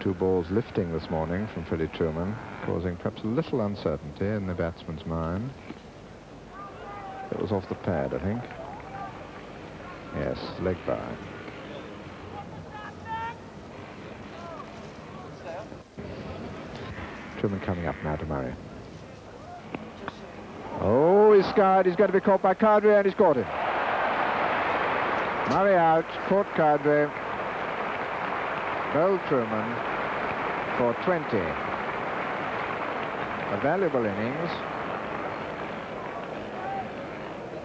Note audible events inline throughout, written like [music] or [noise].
two balls lifting this morning from Freddie Trueman, causing perhaps a little uncertainty in the batsman's mind. It was off the pad, I think. Yes, leg by. Trueman coming up now to Murray. Oh, he's skied. He's going to be caught by Cowdrey, and he's caught him. Murray out, caught Cowdrey. Beau Trueman for 20. A valuable innings.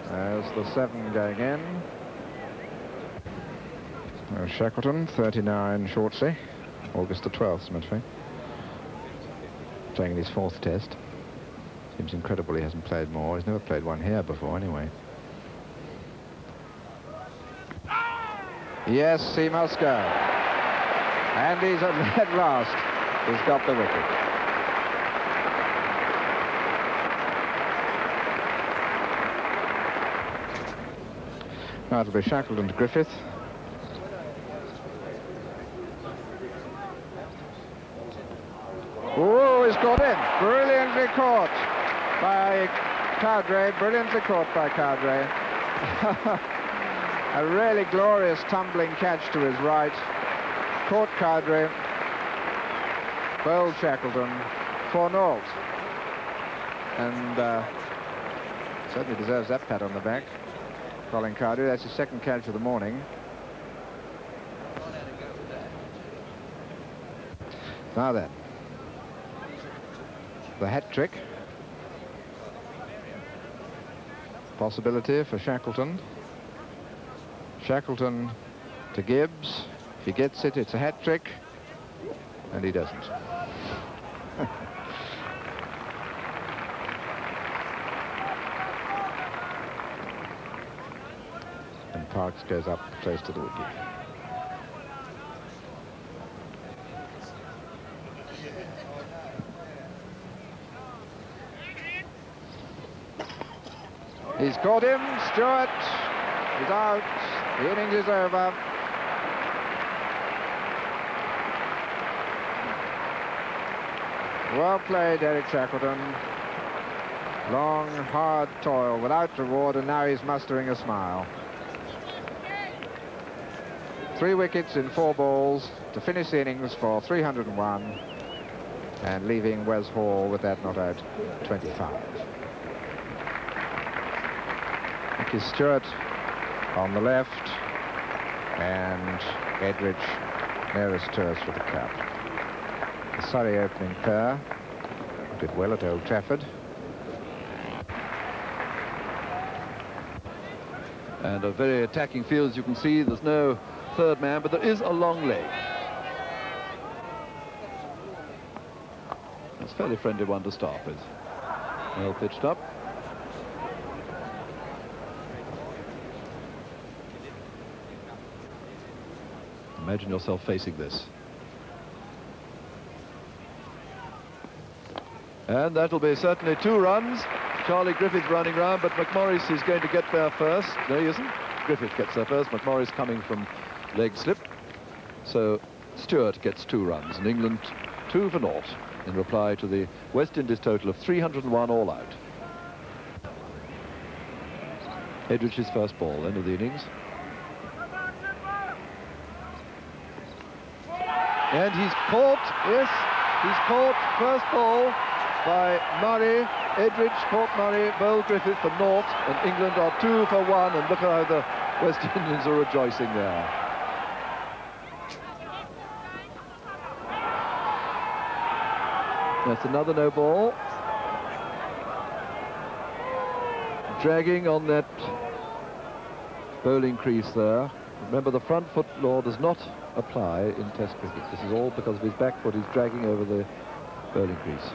There's the seven going in. There's Shackleton, 39 shortly. August the 12th, matter of fact. Playing in his fourth test. Seems incredible he hasn't played more. He's never played one here before, anyway. Yes, he must go. And he's [laughs] at last. He's got the wicket. Now it'll be Shackleton to Griffith. Oh, he's got in. Brilliantly caught by Cowdrey. Brilliantly caught by Cowdrey. [laughs] A really glorious tumbling catch to his right. Caught Cowdrey. Bowled Shackleton for naught. And uh, certainly deserves that pat on the back. Colin Cowdrey, that's his second catch of the morning. Now then, the hat trick. Possibility for Shackleton. Shackleton to Gibbs. He gets it, it's a hat trick. And he doesn't. [laughs] and Parkes goes up close to the wicket. He's caught him. Stewart is out. The innings is over. Well played, Derek Shackleton. Long, hard toil without reward, and now he's mustering a smile. Three wickets in four balls to finish the innings for 301 and leaving Wes Hall with that not out 25. Mickey Stewart on the left and Edrich nearest to us with the cap. Surrey opening pair did well at Old Trafford. And a very attacking field, as you can see. There's no third man, but there is a long leg. It's a fairly friendly one to start with. Well pitched up. Imagine yourself facing this. And that'll be certainly two runs. Charlie Griffith running round, but McMorris is going to get there first. No, he isn't. Griffith gets there first. McMorris coming from leg slip. So Stewart gets two runs, and England two for naught in reply to the West Indies total of 301 all out. Edrich's first ball, end of the innings. And he's caught, yes, he's caught first ball by Murray. Edrich caught Murray, bowled Griffith for naught, and England are two for one, and look at how the West [laughs] Indians are rejoicing there. That's another no ball. Dragging on that bowling crease there. Remember, the front foot law does not apply in Test cricket. This is all because of his back foot. He's dragging over the bowling crease.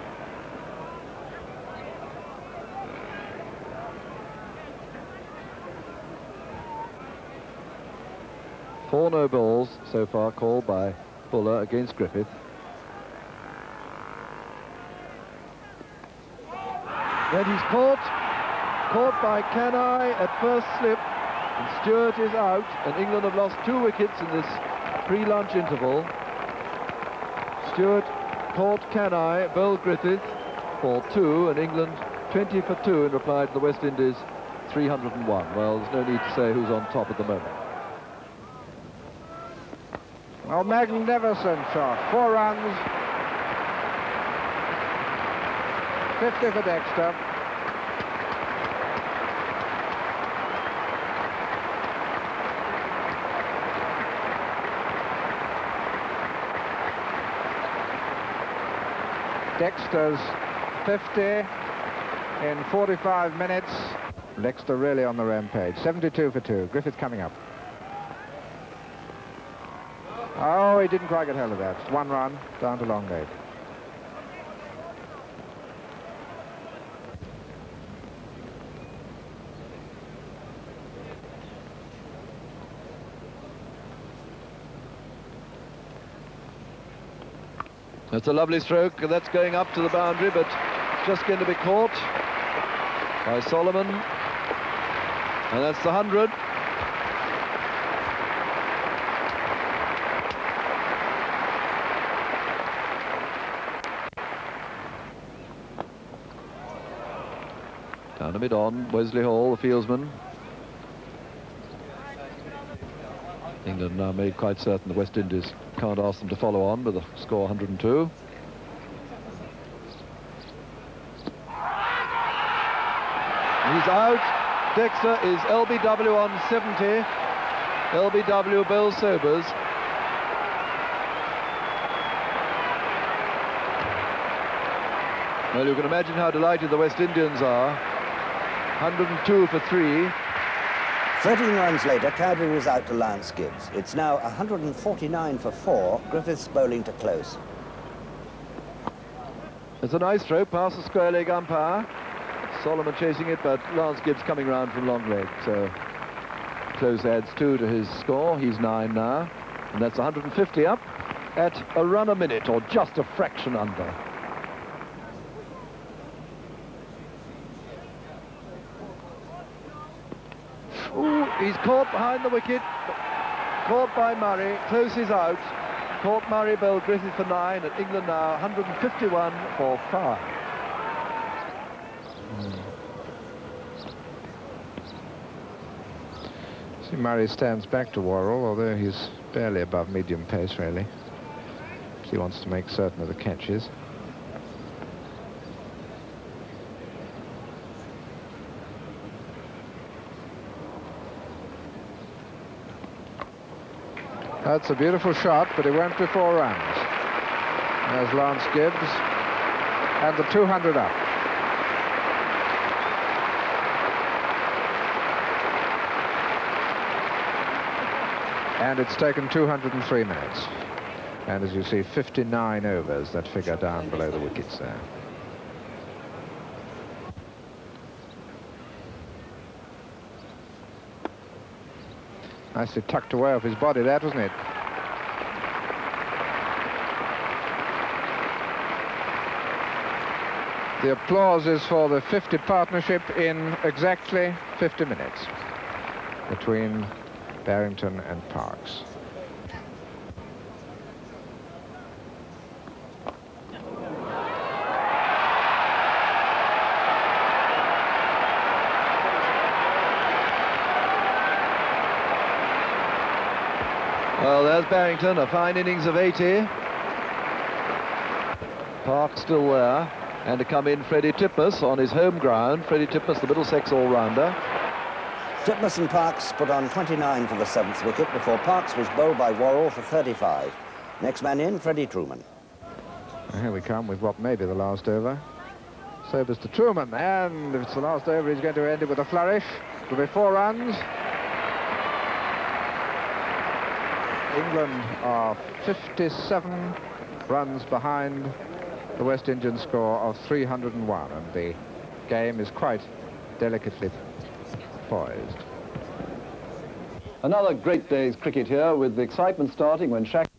Four no balls so far called by Fuller against Griffith. And he's caught, caught by Kanhai at first slip, and Stewart is out, and England have lost two wickets in this pre-lunch interval. Stewart caught Kanhai, Beau Griffith for two, and England 20 for two in reply to the West Indies 301. Well, there's no need to say who's on top at the moment. Oh, magnificent shot. Four runs. 50 for Dexter. Dexter's 50 in 45 minutes. Dexter really on the rampage. 72 for two. Griffith coming up. Oh, he didn't quite get hold of that. One run down to long leg. That's a lovely stroke. And that's going up to the boundary, but just going to be caught by Solomon. And that's the 100. Mid on, Wesley Hall, the fieldsman. England now made quite certain the West Indies can't ask them to follow on with a score 102. He's out. Dexter is LBW on 70. LBW Bill Sobers. Well, you can imagine how delighted the West Indians are. 102 for three. 13 runs later, Cowdrey was out to Lance Gibbs. It's now 149 for four, Griffiths bowling to close. It's a nice throw past the square leg umpire. Solomon chasing it, but Lance Gibbs coming round from long leg. So close adds two to his score. He's nine now. And that's 150 up at a run a minute, or just a fraction under. Ooh, he's caught behind the wicket. Caught by Murray. Closes out. Caught Murray Bell Griffith for nine. And England now 151 for five. Hmm. See, Murray stands back to Worrell, although he's barely above medium pace, really. He wants to make certain of the catches. That's a beautiful shot, but he went before runs. There's Lance Gibbs. And the 200 up. And it's taken 203 minutes. And as you see, 59 overs, that figure down below the wickets there. Nicely tucked away off his body, that wasn't it? The applause is for the 50 partnership in exactly 50 minutes between Barrington and Parkes. Well, there's Barrington, a fine innings of 80. Park still there. And to come in, Freddie Titmus on his home ground. Freddie Titmus, the Middlesex all-rounder. Titmus and Parkes put on 29 for the seventh wicket before Parkes was bowled by Worrell for 35. Next man in, Freddie Trueman. Here we come with what may be the last over. Sobers to Trueman, and if it's the last over, he's going to end it with a flourish. It'll be four runs. England are 57 runs behind the West Indian score of 301, and the game is quite delicately poised. Another great day's cricket here with the excitement starting when Shaq